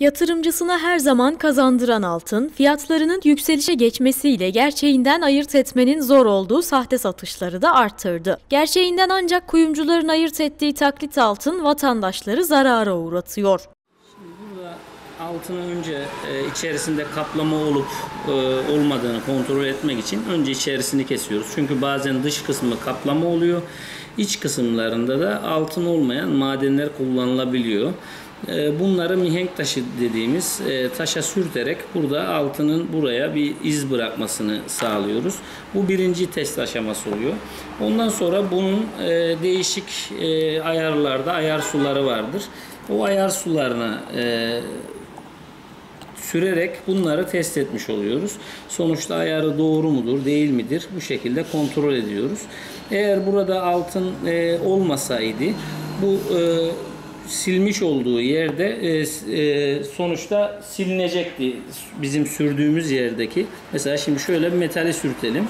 Yatırımcısına her zaman kazandıran altın, fiyatlarının yükselişe geçmesiyle gerçeğinden ayırt etmenin zor olduğu sahte satışları da arttırdı. Gerçeğinden ancak kuyumcuların ayırt ettiği taklit altın vatandaşları zarara uğratıyor. Burada altını önce e, içerisinde kaplama olup e, olmadığını kontrol etmek için önce içerisini kesiyoruz. Çünkü bazen dış kısmı kaplama oluyor. İç kısımlarında da altın olmayan madenler kullanılabiliyor. E, bunları mihenk taşı dediğimiz e, taşa sürterek burada altının buraya bir iz bırakmasını sağlıyoruz. Bu birinci test aşaması oluyor. Ondan sonra bunun e, değişik e, ayarlarda ayar suları vardır. O ayar sularına sürerek bunları test etmiş oluyoruz. Sonuçta ayarı doğru mudur, değil midir? Bu şekilde kontrol ediyoruz. Eğer burada altın olmasaydı bu e, silmiş olduğu yerde e, e, sonuçta silinecekti bizim sürdüğümüz yerdeki. Mesela şimdi şöyle bir metali sürtelim.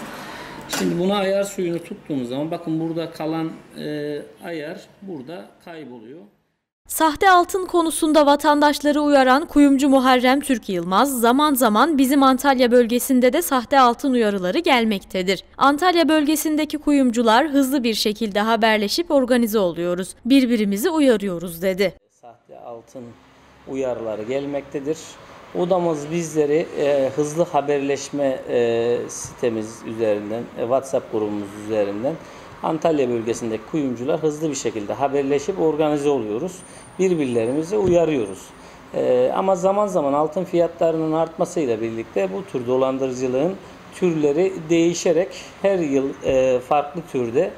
Şimdi buna ayar suyunu tuttuğumuz zaman bakın burada kalan e, ayar burada kayboluyor. Sahte altın konusunda vatandaşları uyaran kuyumcu Muharrem Türk Yılmaz, zaman zaman bizim Antalya bölgesinde de sahte altın uyarıları gelmektedir. Antalya bölgesindeki kuyumcular hızlı bir şekilde haberleşip organize oluyoruz. Birbirimizi uyarıyoruz dedi. sahte altın uyarıları gelmektedir. Odamız bizleri e, hızlı haberleşme e, sitemiz üzerinden, e, WhatsApp grubumuz üzerinden Antalya bölgesindeki kuyumcular hızlı bir şekilde haberleşip organize oluyoruz. Birbirlerimizi uyarıyoruz. E, ama zaman zaman altın fiyatlarının artmasıyla birlikte bu tür dolandırıcılığın türleri değişerek her yıl e, farklı türde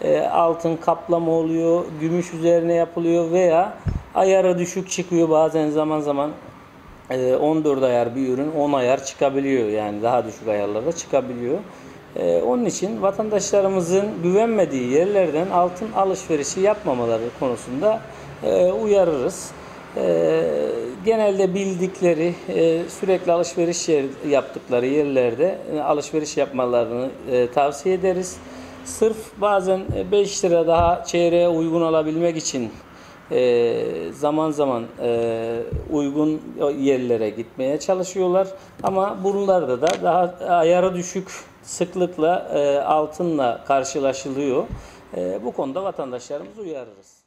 e, altın kaplama oluyor, gümüş üzerine yapılıyor veya ayarı düşük çıkıyor bazen zaman zaman 14 ayar bir ürün 10 ayar çıkabiliyor yani daha düşük ayarlarda çıkabiliyor. E, onun için vatandaşlarımızın güvenmediği yerlerden altın alışverişi yapmamaları konusunda e, uyarırız. E, genelde bildikleri, e, sürekli alışveriş yaptıkları yerlerde e, alışveriş yapmalarını tavsiye ederiz. Sırf bazen 5 lira daha çeyreğe uygun alabilmek için e, zaman zaman e, uygun yerlere gitmeye çalışıyorlar. Ama bunlarda da daha ayarı düşük sıklıkla e, altınla karşılaşılıyor. E, bu konuda vatandaşlarımızı uyarırız.